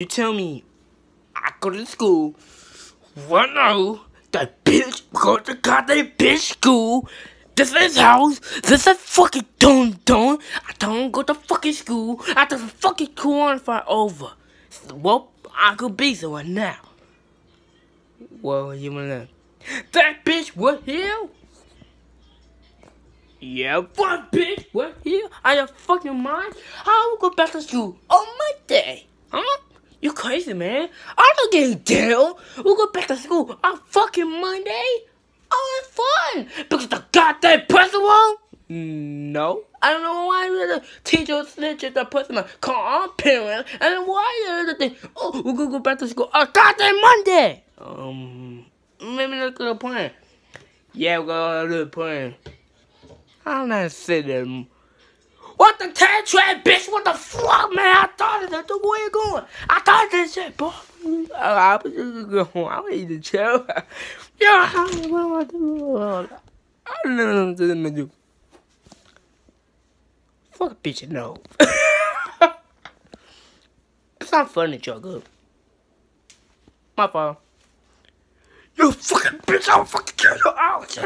You tell me I go to school. Well, no, the bitch go to goddamn bitch school. This is house. This is fucking don't don't. I don't go to fucking school. I the fucking qualify over. Well, I could be someone now. Well, you wanna? That bitch was here. Yeah, what bitch? What here? Are you fucking mind? I will go back to school on Monday. Huh? You crazy, man. I don't getting down. We'll go back to school on fucking Monday. Oh, it's fun. Because the goddamn principal? No. I don't know why the teacher snitch the principal. Call our parents. And why the thing? Oh, we're going to go back to school on goddamn Monday. Um, maybe that's a good plan. Yeah, we're going to a plan. I'm not sitting. What the tantrum, bitch? What the fuck, man? I thought. That's the way it going. I thought this shit, bro. I was just going. I need to chill. Yeah, I don't know what. I don't know what to do. Fuck a bitch, no. it's not funny, Juggle. My fault. You fucking bitch, I'll fucking kill you out.